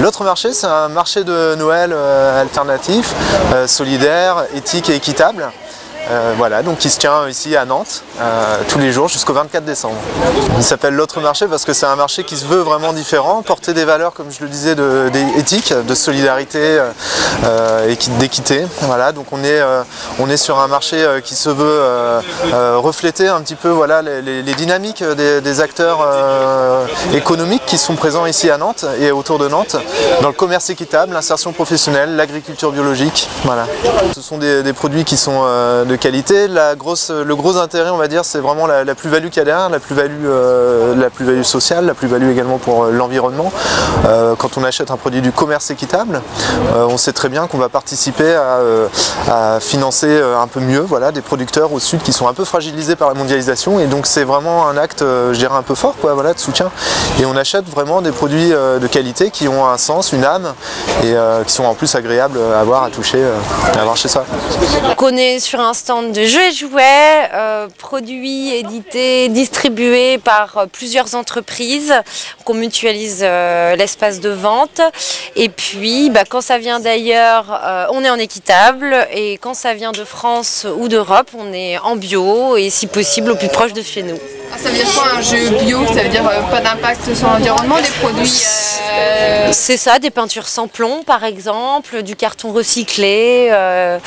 L'autre marché, c'est un marché de Noël euh, alternatif, euh, solidaire, éthique et équitable. Euh, voilà, donc qui se tient ici à Nantes euh, tous les jours jusqu'au 24 décembre. Il s'appelle l'autre marché parce que c'est un marché qui se veut vraiment différent, porter des valeurs, comme je le disais, de, des éthiques, de solidarité euh, et d'équité. Voilà, donc on est, euh, sur un marché euh, qui se veut euh, euh, refléter un petit peu voilà, les, dynamiques des, acteurs euh, économiques qui sont présents ici à Nantes et autour de Nantes, dans le commerce équitable, l'insertion professionnelle, l'agriculture biologique. Ce sont des, produits qui sont euh, qualité. La grosse, le gros intérêt, on va dire, c'est vraiment la, plus-value qu'il y a derrière, la plus-value euh, plus-value sociale, la plus-value également pour euh, l'environnement. Euh, quand on achète un produit du commerce équitable, euh, on sait très bien qu'on va participer à, financer un peu mieux voilà, des producteurs au sud qui sont un peu fragilisés par la mondialisation. Et donc c'est vraiment un acte, je dirais, un peu fort quoi, voilà, de soutien. Et on achète vraiment des produits de qualité qui ont un sens, une âme et qui sont en plus agréables à avoir, à toucher, à avoir chez soi. Sur de jeux et jouets, euh, produits édités, distribués par euh, plusieurs entreprises, qu'on mutualise euh, l'espace de vente. Et puis bah, quand ça vient d'ailleurs, euh, on est en équitable. Et quand ça vient de France ou d'Europe, on est en bio et si possible au plus proche de chez nous. Ah, ça veut dire quoi un jeu bio? Ça veut dire euh, pas d'impact sur l'environnement, des produits euh, C'est ça, des peintures sans plomb par exemple, du carton recyclé, euh,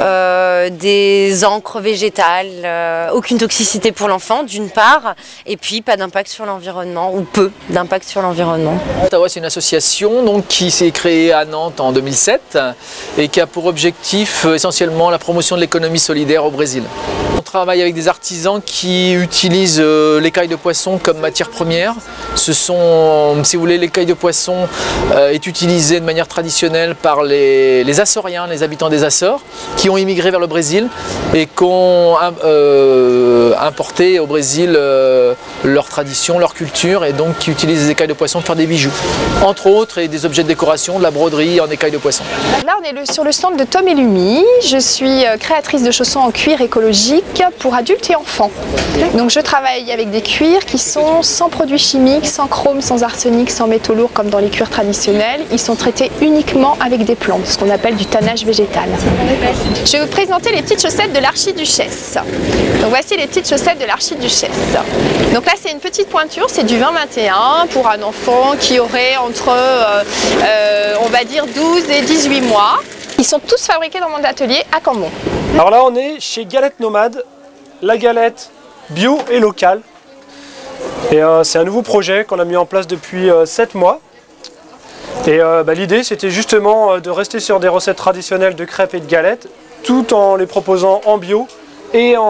euh, des encres végétales, aucune toxicité pour l'enfant d'une part, et puis pas d'impact sur l'environnement, ou peu d'impact sur l'environnement. Ottawa, c'est une association donc, qui s'est créée à Nantes en 2007 et qui a pour objectif euh, essentiellement la promotion de l'économie solidaire au Brésil. Travaille avec des artisans qui utilisent euh, l'écaille de poisson comme matière première. Ce sont, si vous voulez, l'écaille de poisson euh, est utilisée de manière traditionnelle par les, Açoriens, les habitants des Açores, qui ont immigré vers le Brésil et qui ont euh, importé au Brésil leur tradition, leur culture, et donc qui utilisent les écailles de poisson pour faire des bijoux. Entre autres, et des objets de décoration, de la broderie en écailles de poisson. Là, on est sur le stand de Tom et Lumi. Je suis créatrice de chaussons en cuir écologique pour adultes et enfants. Donc, je travaille avec des cuirs qui sont sans produits chimiques, sans chrome, sans arsenic, sans métaux lourds comme dans les cuirs traditionnels. Ils sont traités uniquement avec des plantes, ce qu'on appelle du tannage végétal. Je vais vous présenter les petites chaussettes de l'archiduchesse. Donc, voici les petites chaussettes de l'archiduchesse. Donc là, c'est une petite pointure, c'est du 20-21 pour un enfant qui aurait entre, euh, euh, on va dire, 12 et 18 mois. Ils sont tous fabriqués dans mon atelier à Cambon. Alors là, on est chez Galette Nomade, la galette bio et locale. Et euh, c'est un nouveau projet qu'on a mis en place depuis 7 mois. Et euh, bah, l'idée, c'était justement euh, de rester sur des recettes traditionnelles de crêpes et de galettes, tout en les proposant en bio et en,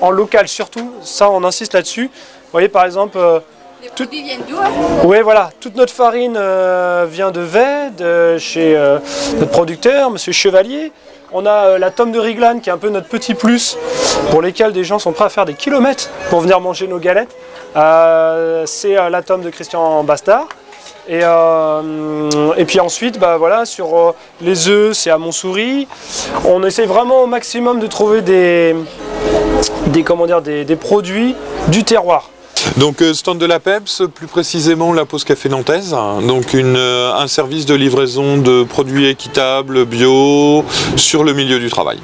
en local surtout. Ça, on insiste là-dessus. Vous voyez, par exemple, euh, Les produits viennent d'où oui, voilà, toute notre farine euh, vient de Vey, de chez euh, notre producteur, Monsieur Chevalier. On a euh, la tome de Riglan qui est un peu notre petit plus pour lesquels des gens sont prêts à faire des kilomètres pour venir manger nos galettes. Euh, C'est euh, la tome de Christian Bastard. Et, puis ensuite, bah voilà, sur les œufs, c'est à Montsouris. On essaie vraiment au maximum de trouver des, des, comment dire, des produits du terroir. Donc euh, stand de la PEPS, plus précisément la pause café nantaise, donc euh, un service de livraison de produits équitables, bio, sur le milieu du travail.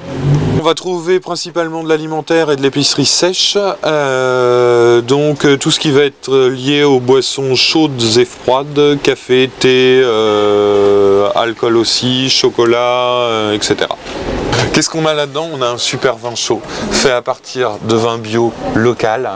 On va trouver principalement de l'alimentaire et de l'épicerie sèche, euh, donc tout ce qui va être lié aux boissons chaudes et froides, café, thé, alcool aussi, chocolat, etc. Qu'est-ce qu'on a là-dedans? On a un super vin chaud, fait à partir de vin bio local,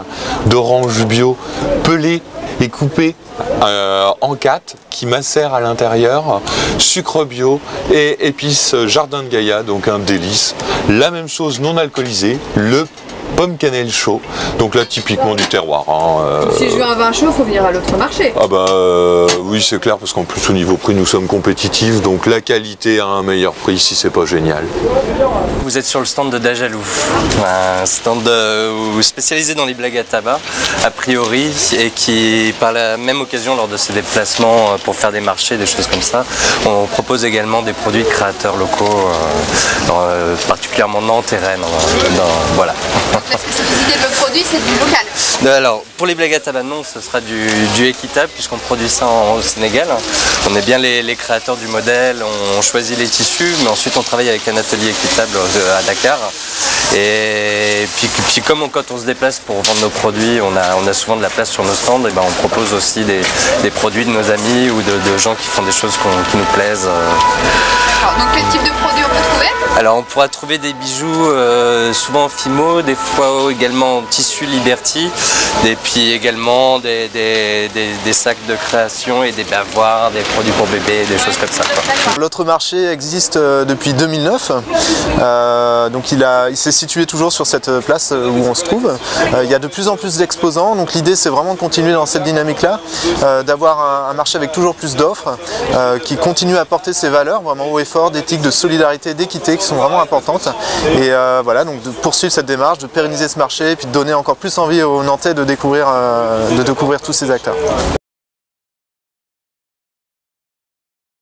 d'orange bio, pelé et coupé euh, en quatre, qui macère à l'intérieur, sucre bio et épices jardin de Gaïa, donc un délice. La même chose non alcoolisée, le pomme cannelle chaud, donc là typiquement du terroir. hein, euh, Si je veux un vin chaud, faut venir à l'autre marché. ah bah euh, oui c'est clair parce qu'en plus au niveau prix nous sommes compétitifs donc la qualité à un meilleur prix ici c'est pas génial. Vous êtes sur le stand de Dajalou, un stand euh, spécialisé dans les blagues à tabac, a priori, et qui, par la même occasion, lors de ses déplacements pour faire des marchés, des choses comme ça, on propose également des produits de créateurs locaux, euh, dans, euh, particulièrement Nantes et Rennes. dans- voilà. La spécificité de votre produit, c'est du local. Alors, pour les blagues à tabac, non, ce sera du, équitable puisqu'on produit ça au Sénégal. On est bien les, créateurs du modèle, on, choisit les tissus, mais ensuite on travaille avec un atelier équitable à Dakar. Et puis, puis comme quand on se déplace pour vendre nos produits, on a, on a souvent de la place sur nos stands, et ben on propose aussi des, produits de nos amis ou de, gens qui font des choses qui nous plaisent. donc quel type de produits on peut trouver? Alors on pourra trouver des bijoux euh, souvent en fimo, des fois également en tissu Liberty, et puis également des, sacs de création et des bavoirs, des produits pour bébés, des choses comme ça. L'autre marché existe euh, depuis 2009, euh, donc il, il s'est situé toujours sur cette place où on se trouve. il y a de plus en plus d'exposants, donc l'idée c'est vraiment de continuer dans cette dynamique-là, d'avoir un, marché avec toujours plus d'offres, qui continue à porter ses valeurs vraiment haut et fort, d'éthique, de solidarité, d'équité qui sont vraiment importantes. Et voilà, donc de poursuivre cette démarche, de pérenniser ce marché et puis de donner encore plus envie aux Nantais euh, de découvrir tous ces acteurs.